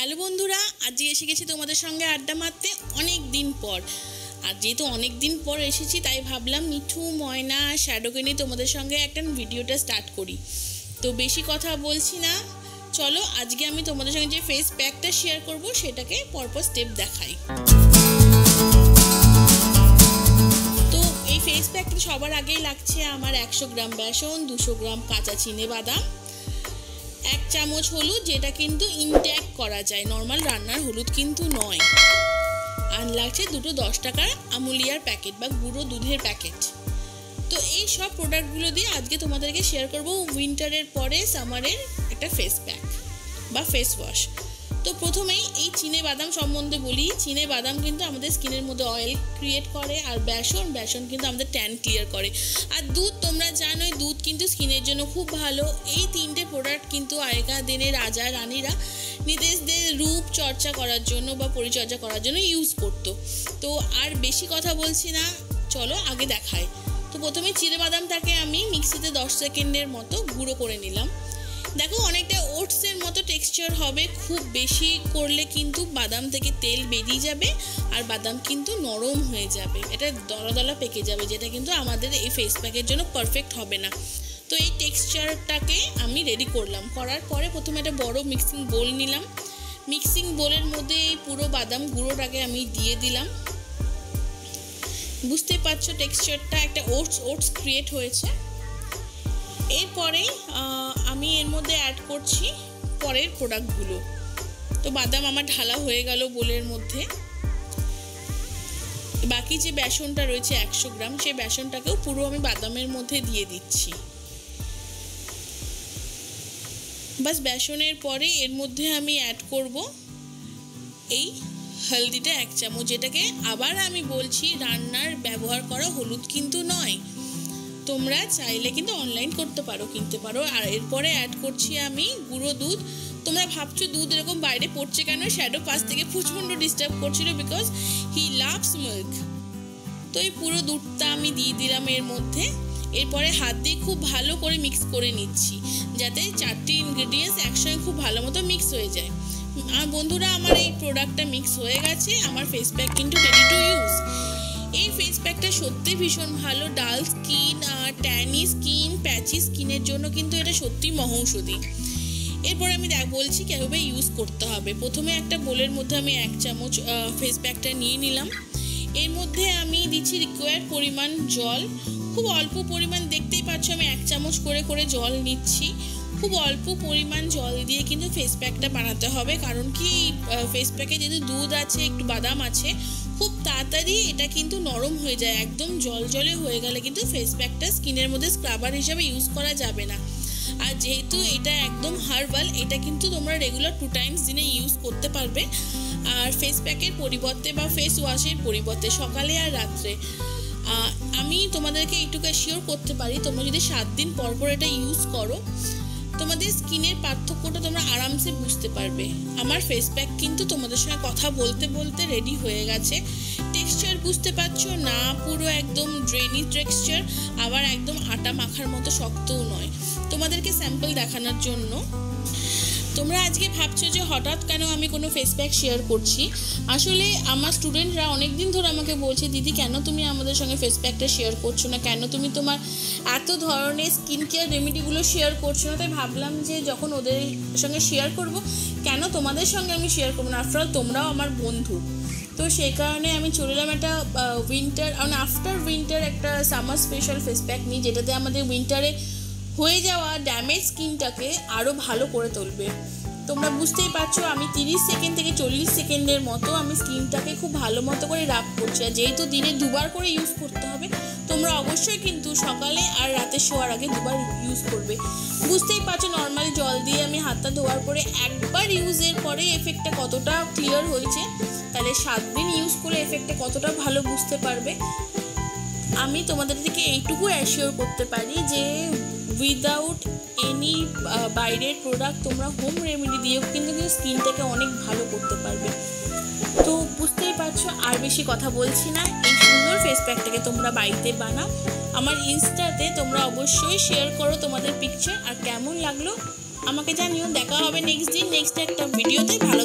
Hello বন্ধুরা, আজকে এসে গেছি তোমাদের সঙ্গে আড্ডা মারতে অনেক দিন পর। আর যেহেতু অনেক দিন পর এসেছি, তাই ভাবলাম মিঠু, ময়না, শ্যাডোকে নিয়ে তোমাদের সঙ্গে একটা ভিডিওটা স্টার্ট করি। তো বেশি কথা বলছি না। চলো, আজকে আমি তোমাদের সঙ্গে যে ফেস প্যাকটা শেয়ার করব, সেটাকে পরপর স্টেপ দেখাই। তো এই ফেস প্যাকটা সবার আগেই লাগছে আমার একশো গ্রাম বেসন, দুশো গ্রাম কাঁচা চিনে বাদাম। চামচ হলুদ, যেটা কিন্তু ইনট্যাক করা যায়। নর্মাল রান্নার হলুদ কিন্তু নয়। আর লাগছে দুটো দশ টাকার আমুলিয়ার প্যাকেট বা গুঁড়ো দুধের প্যাকেট তো এই সব প্রোডাক্টগুলো দিয়ে আজকে তোমাদেরকে শেয়ার করব উইন্টারের পরে সামারের একটা ফেস প্যাক বা ফেস ওয়াশ তো প্রথমেই এই চিনে বাদাম সম্বন্ধে বলি। চিনে বাদাম কিন্তু আমাদের স্কিনের মধ্যে অয়েল ক্রিয়েট করে আর বেসন বেসন কিন্তু আমাদের ট্যান ক্লিয়ার করে। আর দুধ তোমরা জানোই, দুধ কিন্তু স্কিনের জন্য খুব ভালো। এই তিনটে প্রোডাক্ট কিন্তু আগেকার দিনে রাজা, রানীরা নিজেদের রূপ চর্চা করার জন্য বা পরিচর্যা করার জন্য ইউজ করতো। তো আর বেশি কথা বলছি না, চলো আগে দেখায় তো প্রথমে চিড়ে বাদামটাকে আমি মিক্সিতে দশ সেকেন্ডের মতো গুঁড়ো করে নিলাম। দেখো, অনেকটা ওটসের মতো টেক্সচার হবে। খুব বেশি করলে কিন্তু বাদাম থেকে তেল বেরিয়ে যাবে আর বাদাম কিন্তু নরম হয়ে যাবে। এটা দলা দলা পেকে যাবে, যেটা কিন্তু আমাদের এই ফেস প্যাকের জন্য পারফেক্ট হবে না। তো এই টেক্সচারটাকে আমি রেডি করলাম। করার পরে প্রথমে একটা বড় মিক্সিং বোল নিলাম। মিক্সিং বোলের মধ্যে এই পুরো বাদাম গুঁড়োটাকে আমি দিয়ে দিলাম। বুঝতে পারছ টেক্সচারটা একটা ওটস ওটস ক্রিয়েট হয়েছে। এরপরে আমি এর মধ্যে অ্যাড করছি পরের প্রোডাক্টগুলো তো বাদাম আমার ঢালা হয়ে গেল বোলের মধ্যে। বাকি যে বেসনটা রয়েছে একশো গ্রাম, সেই বেসনটাকেও পুরো আমি বাদামের মধ্যে দিয়ে দিচ্ছি। বাস বেসনের পরে এর মধ্যে আমি অ্যাড করব এই হলদিটা এক চামচ, যেটাকে আবার আমি বলছি রান্নার ব্যবহার করা হলুদ কিন্তু নয়। তোমরা চাইলে কিন্তু অনলাইন করতে পারো, কিনতে পারো। আর এরপরে অ্যাড করছি আমি গুঁড়ো দুধ। তোমরা ভাবছ দুধ এরকম বাইরে পড়ছে কেন? শ্যাডো পাশ থেকে প্রচণ্ড ডিস্টার্ব করছিল বিকজ হি লাভস মিল্ক তো এই পুরো দুধটা আমি দিয়ে দিলাম এর মধ্যে। এরপরে হাত দিয়ে খুব ভালো করে মিক্স করে নিচ্ছি, যাতে চারটি ইনগ্রিডিয়েন্টস একসঙ্গে খুব ভালো মতো মিক্স হয়ে যায়। আর বন্ধুরা, আমার এই প্রোডাক্টটা মিক্স হয়ে গেছে। আমার ফেস প্যাক কিন্তু রেডি টু ইউজ এই ফেস প্যাকটা সত্যি ভীষণ ভালো। ডাল স্কিন আর ট্যানি স্কিন প্যাচি স্কিনের জন্য কিন্তু এটা সত্যি মহৌষধি এরপর আমি দেখ, বলছি কীভাবে ইউজ করতে হবে। প্রথমে একটা বোলের মধ্যে আমি এক চামচ ফেস প্যাকটা নিয়ে নিলাম। এর মধ্যে আমি দিচ্ছি রিকোয়ার্ড পরিমাণ জল। খুব অল্প পরিমাণ দেখতেই পাচ্ছ আমি এক চামচ করে করে জল নিচ্ছি। খুব অল্প পরিমাণ জল দিয়ে কিন্তু ফেস প্যাকটা বানাতে হবে। কারণ কি ফেস প্যাকে যেহেতু দুধ আছে, একটু বাদাম আছে, খুব তাড়াতাড়ি এটা কিন্তু নরম হয়ে যায়। একদম জল জলে হয়ে গেলে কিন্তু ফেস প্যাকটা স্কিনের মধ্যে স্ক্রাবার হিসাবে ইউজ করা যাবে না। আর যেহেতু এটা একদম হার্বাল এটা কিন্তু তোমরা রেগুলার টু টাইমস দিনে ইউজ করতে পারবে। আর ফেস প্যাকের পরিবর্তে বা ফেস ওয়াশের পরিবর্তে সকালে আর রাত্রে আমি তোমাদেরকে এইটুকু শিওর করতে পারি, তোমরা যদি সাত দিন পর পর এটা ইউজ করো তোমাদের স্কিনের পার্থক্যটা তোমরা আরামসে বুঝতে পারবে। আমার ফেস প্যাক কিন্তু তোমাদের সঙ্গে কথা বলতে বলতে রেডি হয়ে গেছে। টেক্সচার বুঝতে পারছ না, পুরো একদম ড্রেনি টেক্সচার আবার একদম আটা মাখার মতো শক্তও নয়। তোমাদেরকে স্যাম্পল দেখানোর জন্য তোমরা আজকে ভাবছ যে হঠাৎ কেন আমি কোনো ফেস প্যাক শেয়ার করছি? আসলে আমার স্টুডেন্টরা অনেক দিন ধরে আমাকে বলছে, দিদি, কেন তুমি আমাদের সঙ্গে ফেস প্যাকটা শেয়ার করছ না? কেন তুমি তোমার এত ধরনের স্কিন কেয়ার রেমেডিগুলো শেয়ার করছ না? তাই ভাবলাম যে যখন ওদের সঙ্গে শেয়ার করব, কেন তোমাদের সঙ্গে আমি শেয়ার করব না? আফটার তোমরাও আমার বন্ধু। তো সেই কারণে আমি চলে এলাম একটা উইন্টার আফটার উইন্টার একটা সামার স্পেশাল ফেস প্যাক নিই যেটাতে আমাদের উইন্টারে হয়ে যাওয়া ড্যামেজ স্কিনটাকে আরও ভালো করে তুলবে। তোমরা বুঝতেই পারছ, আমি তিরিশ সেকেন্ড থেকে চল্লিশ সেকেন্ডের মতো আমি স্কিনটাকে খুব ভালো মতো করে রাব করছি। আর যেহেতু দিনে দুবার করে ইউজ করতে হবে, তোমরা অবশ্যই কিন্তু সকালে আর রাতে শোয়ার আগে দুবার ইউজ করবে। বুঝতেই পারছ নর্মাল জল দিয়ে আমি হাতটা ধোয়ার পরে একবার ইউজের পরে এফেক্টটা কতটা ক্লিয়ার হয়েছে, তাহলে সাত দিন ইউজ করে এফেক্টটা কতটা ভালো বুঝতে পারবে। আমি তোমাদের থেকে এইটুকু অ্যাসিওর করতে পারি যে উইদাউট এনি বাইরের প্রোডাক্ট তোমরা হোম রেমেডি দিয়েও কিন্তু কিন্তু স্কিনটাকে অনেক ভালো করতে পারবে। তো বুঝতেই পারছ, আর বেশি কথা বলছি না। এই সুন্দর ফেস প্যাকটাকে তোমরা বাড়িতে বানাও। আমার ইনস্টাতে তোমরা অবশ্যই শেয়ার করো তোমাদের পিকচার আর কেমন লাগল আমাকে জানিও। দেখা হবে নেক্সট দিন নেক্সট একটা ভিডিওতে ভালো